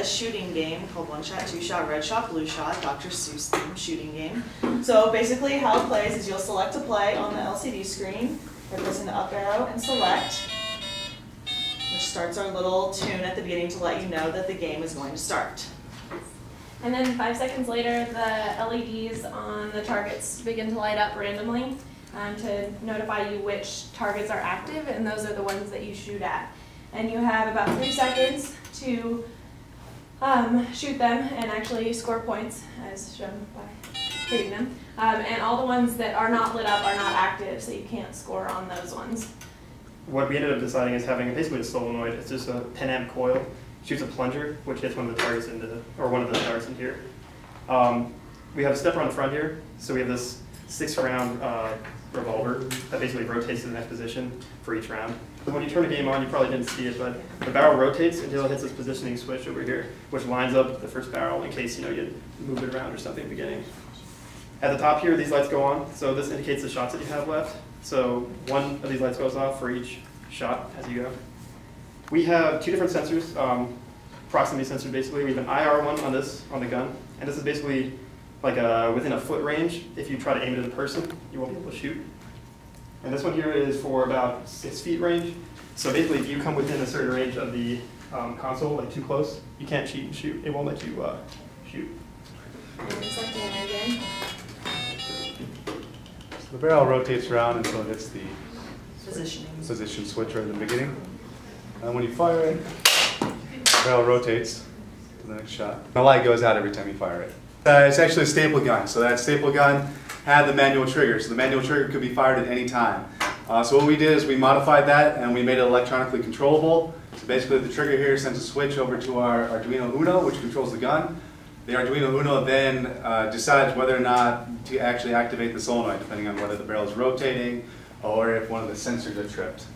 a shooting game called One Shot, Two Shot, Red Shot, Blue Shot, Dr. Seuss theme shooting game. So basically how it plays is you'll select a play on the LCD screen, by pressing the up arrow and select, which starts our little tune at the beginning to let you know that the game is going to start. And then five seconds later, the LEDs on the targets begin to light up randomly um, to notify you which targets are active, and those are the ones that you shoot at. And you have about three seconds to um, shoot them and actually score points, as shown by hitting them. Um, and all the ones that are not lit up are not active, so you can't score on those ones. What we ended up deciding is having basically a solenoid. It's just a 10 amp coil shoots a plunger, which hits one of the targets into, or one of the targets in here. Um, we have a stepper on the front here, so we have this six round uh, revolver that basically rotates to the next position for each round. When you turn the game on, you probably didn't see it, but the barrel rotates until it hits this positioning switch over here, which lines up the first barrel in case you know you move it around or something the beginning. At the top here, these lights go on, so this indicates the shots that you have left. So one of these lights goes off for each shot as you go. We have two different sensors, um, proximity sensor basically. We have an IR one on this, on the gun, and this is basically like a, within a foot range. If you try to aim it at a person, you won't be able to shoot. And this one here is for about six feet range. So basically, if you come within a certain range of the um, console, like too close, you can't cheat and shoot. It won't let you uh, shoot. So the barrel rotates around until it hits the Positioning. position switch right in the beginning. And when you fire it, the barrel rotates to the next shot. The light goes out every time you fire it. Uh, it's actually a staple gun. So that staple gun had the manual trigger. So the manual trigger could be fired at any time. Uh, so what we did is we modified that and we made it electronically controllable. So basically the trigger here sends a switch over to our Arduino Uno, which controls the gun. The Arduino Uno then uh, decides whether or not to actually activate the solenoid, depending on whether the barrel is rotating or if one of the sensors are tripped.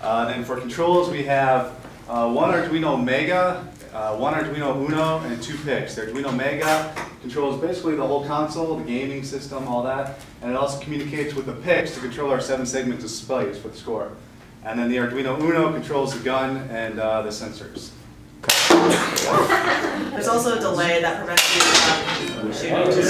Uh, then for controls, we have uh, one Arduino Mega, uh, one Arduino Uno, and two PICs. The Arduino Mega controls basically the whole console, the gaming system, all that, and it also communicates with the PICs to control our seven-segment displays for the score. And then the Arduino Uno controls the gun and uh, the sensors. There's also a delay that prevents you from shooting.